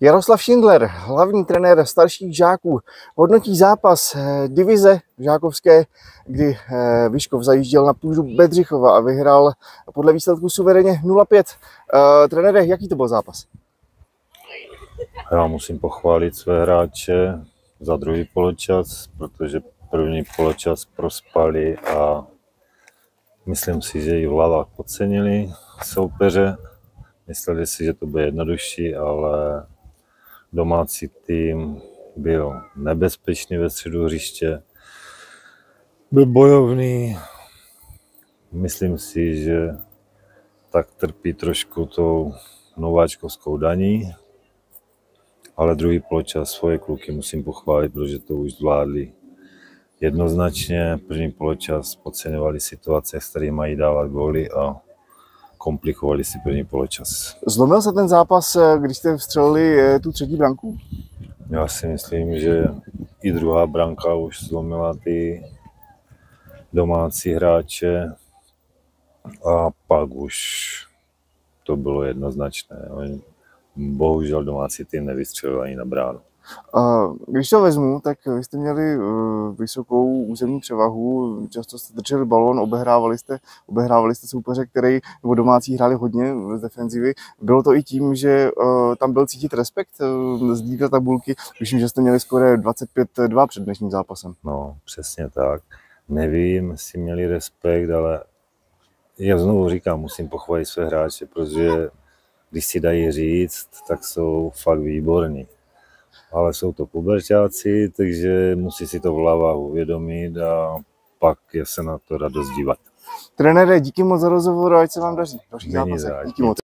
Jaroslav Šindler, hlavní trenér starších žáků, hodnotí zápas eh, divize žákovské, kdy eh, Vyškov zajížděl na půdu Bedřichova a vyhrál podle výsledku suverénně 0-5. Eh, trenére, jaký to byl zápas? Já musím pochválit své hráče za druhý poločas, protože první poločas prospali a myslím si, že i v hlavách podcenili soupeře. Mysleli si, že to bude jednodušší, ale domácí tým byl nebezpečný ve středu hřiště, byl bojovný. Myslím si, že tak trpí trošku tou nováčkovskou daní, ale druhý poločas svoje kluky musím pochválit, protože to už zvládli jednoznačně. První poločas podceňovali situace, s kterými mají dávat góly a komplikovali si první poločas. Zlomil se ten zápas, eh, když jste vstřelili eh, tu třetí branku? Já si myslím, že i druhá branka už zlomila ty domácí hráče a pak už to bylo jednoznačné. Bohužel domácí tým nevystřelil ani na bránu. Když to vezmu, tak vy jste měli eh, vysokou územní převahu, často jste drželi balon, obehrávali jste, obehrávali jste soupeře, který, nebo domácí hráli hodně z defenzivy. Bylo to i tím, že uh, tam byl cítit respekt uh, z té tabulky. Myslím, že jste měli skoro 25-2 před dnešním zápasem. No, přesně tak. Nevím, jestli měli respekt, ale já znovu říkám, musím pochválit své hráče, protože když si dají říct, tak jsou fakt výborní. Ale jsou to puberťáci, takže musí si to v hlavách uvědomit a pak je se na to radost dívat. Trenére, díky moc za rozhovor a ať se vám daří. Další. Díky moc.